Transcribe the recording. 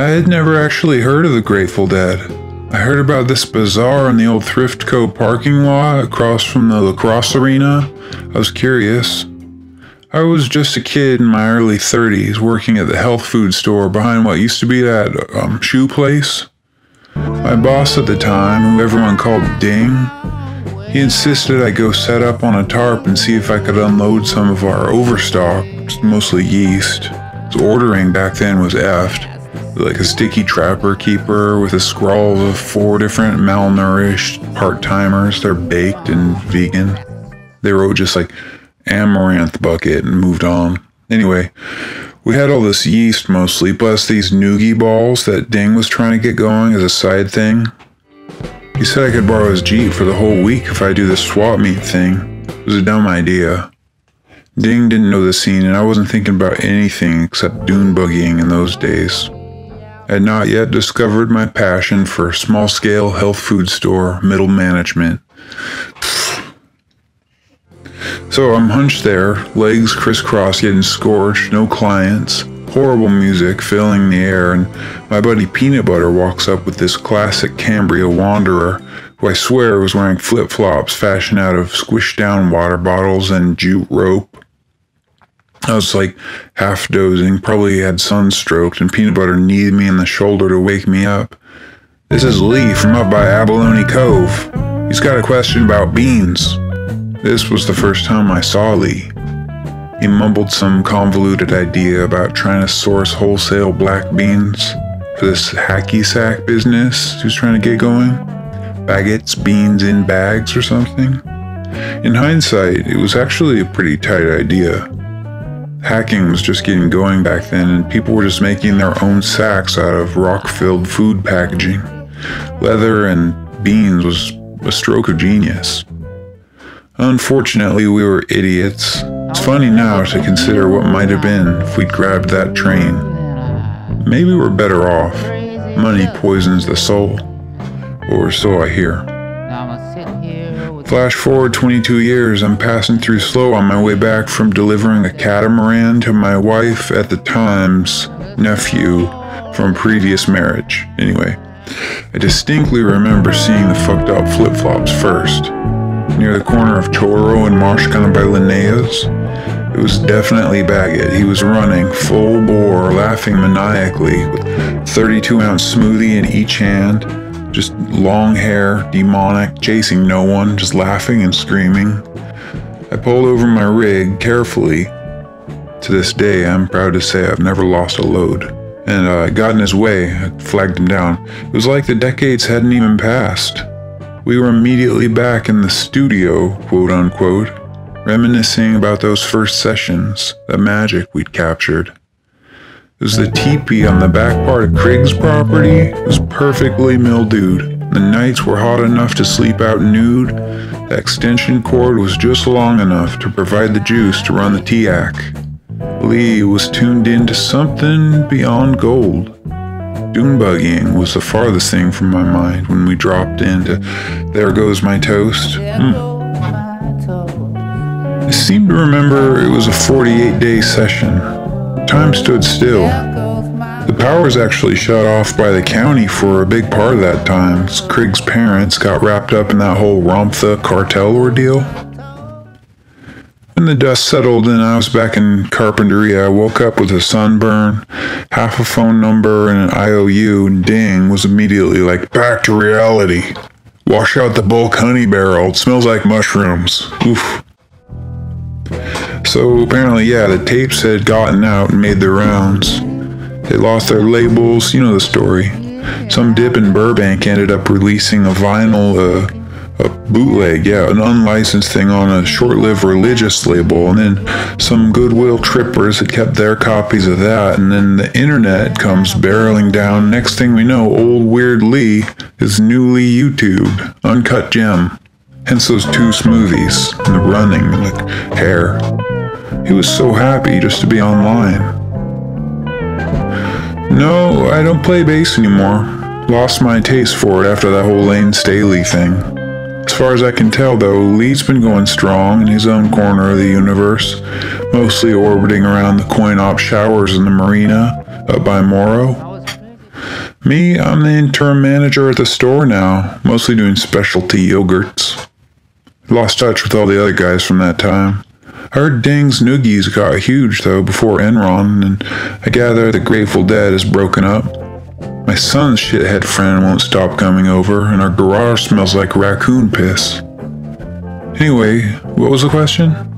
I had never actually heard of the Grateful Dead. I heard about this bazaar in the old Thrift Co. parking lot across from the lacrosse arena. I was curious. I was just a kid in my early 30s working at the health food store behind what used to be that um, shoe place. My boss at the time, who everyone called Ding, he insisted I go set up on a tarp and see if I could unload some of our overstock, mostly yeast. His ordering back then was effed. Like a sticky trapper keeper with a scrawl of four different malnourished part timers. They're baked and vegan. They wrote just like amaranth bucket and moved on. Anyway, we had all this yeast mostly, plus these noogie balls that Ding was trying to get going as a side thing. He said I could borrow his Jeep for the whole week if I do the swap meet thing. It was a dumb idea. Ding didn't know the scene, and I wasn't thinking about anything except dune buggying in those days. Had not yet discovered my passion for small scale health food store middle management. So I'm hunched there, legs crisscross getting scorched, no clients, horrible music filling the air, and my buddy Peanut Butter walks up with this classic Cambria Wanderer, who I swear was wearing flip flops fashioned out of squished down water bottles and jute rope. I was like half dozing, probably had sunstroke, and Peanut Butter kneed me in the shoulder to wake me up. This is Lee from up by Abalone Cove. He's got a question about beans. This was the first time I saw Lee. He mumbled some convoluted idea about trying to source wholesale black beans for this hacky sack business he was trying to get going. Baguettes, beans in bags or something. In hindsight, it was actually a pretty tight idea. Hacking was just getting going back then, and people were just making their own sacks out of rock filled food packaging. Leather and beans was a stroke of genius. Unfortunately, we were idiots. It's funny now to consider what might have been if we'd grabbed that train. Maybe we're better off. Money poisons the soul. Or so I hear. Flash forward 22 years, I'm passing through slow on my way back from delivering a catamaran to my wife at the time's nephew from previous marriage. Anyway, I distinctly remember seeing the fucked up flip flops first near the corner of Toro and Marshkana by Linnaeus. It was definitely Baggett. He was running full bore, laughing maniacally, with 32 ounce smoothie in each hand, just long hair, demonic, chasing no one, just laughing and screaming. I pulled over my rig carefully. To this day, I'm proud to say I've never lost a load. And uh, I got in his way, I flagged him down. It was like the decades hadn't even passed. We were immediately back in the studio, quote unquote, reminiscing about those first sessions, the magic we'd captured. Was the teepee on the back part of Craig's property. Was perfectly mildewed. The nights were hot enough to sleep out nude. The extension cord was just long enough to provide the juice to run the TEAC. Lee was tuned into something beyond gold. Dune buggying was the farthest thing from my mind when we dropped into There Goes My Toast. Mm. I seem to remember it was a 48 day session. Time stood still. The power was actually shut off by the county for a big part of that time. Craig's parents got wrapped up in that whole Ramtha cartel ordeal. When the dust settled and I was back in Carpinteria, I woke up with a sunburn, half a phone number, and an IOU, and ding was immediately like, back to reality. Wash out the bulk honey barrel. It smells like mushrooms. Oof. So apparently, yeah, the tapes had gotten out and made their rounds. They lost their labels, you know the story. Some dip in Burbank ended up releasing a vinyl uh, a bootleg, yeah, an unlicensed thing on a short-lived religious label, and then some goodwill trippers had kept their copies of that, and then the internet comes barreling down. Next thing we know, old Weird Lee is newly YouTube, uncut gem. Hence those two smoothies and the running like hair. He was so happy just to be online. No, I don't play bass anymore. Lost my taste for it after that whole Layne Staley thing. As far as I can tell, though, Lee's been going strong in his own corner of the universe, mostly orbiting around the coin op showers in the marina up by Morro. Me, I'm the interim manager at the store now, mostly doing specialty yogurts. Lost touch with all the other guys from that time. Heard Ding's Noogies got huge though before Enron, and I gather the Grateful Dead is broken up. My son's shithead friend won't stop coming over, and our garage smells like raccoon piss. Anyway, what was the question?